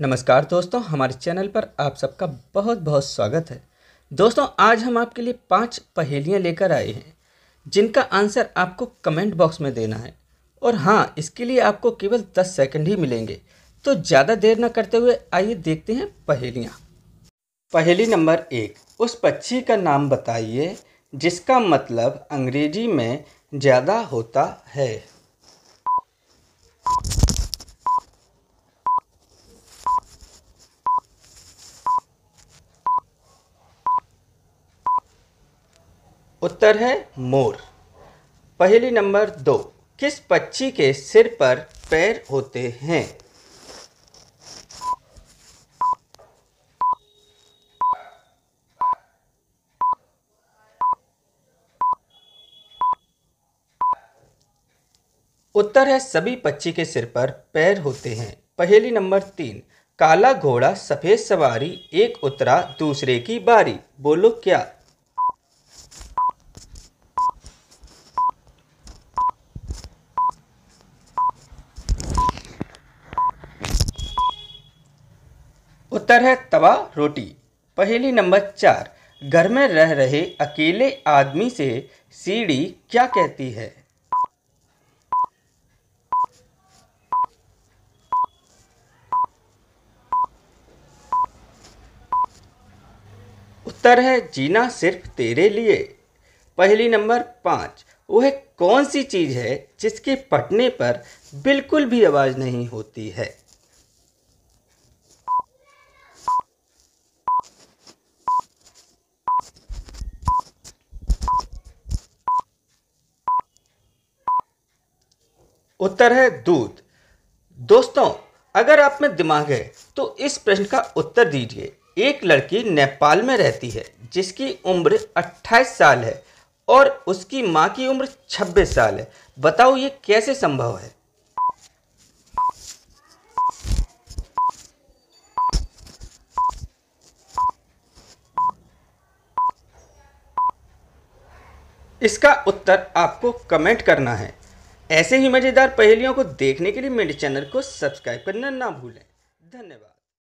नमस्कार दोस्तों, हमारे चैनल पर आप सबका बहुत बहुत स्वागत है। दोस्तों, आज हम आपके लिए पाँच पहेलियाँ लेकर आए हैं, जिनका आंसर आपको कमेंट बॉक्स में देना है। और हाँ इसके लिए आपको केवल दस सेकंड ही मिलेंगे तो ज़्यादा देर न करते हुए आइए देखते हैं पहेलियाँ। पहेली नंबर एक, उस पक्षी का नाम बताइए, जिसका मतलब अंग्रेज़ी में ज़्यादा होता है। उत्तर है मोर। पहली नंबर दो। किस पक्षी के सिर पर पैर होते हैं? उत्तर है सभी पक्षी के सिर पर पैर होते हैं। पहेली नंबर तीन। काला घोड़ा सफ़ेद सवारी, एक उतरा दूसरे की बारी। बोलो क्या? उत्तर है तवा, रोटी। पहेली नंबर चार। घर में रह रहे अकेले आदमी से सीढ़ी क्या कहती है? उत्तर है, जीना सिर्फ़ तेरे लिए। पहली नंबर पाँच। वह कौन सी चीज़ है जिसके पटने पर बिल्कुल भी आवाज़ नहीं होती है? उत्तर है दूध। दोस्तों, अगर आप में दिमाग है तो इस प्रश्न का उत्तर दीजिए। एक लड़की नेपाल में रहती है, जिसकी उम्र 28 साल है और उसकी माँ की उम्र 26 साल है। बताओ ये कैसे संभव है? इसका उत्तर आपको कमेंट करना है। ऐसे ही मज़ेदार पहेलियों को देखने के लिए मेरे चैनल को सब्सक्राइब करना ना भूलें। धन्यवाद।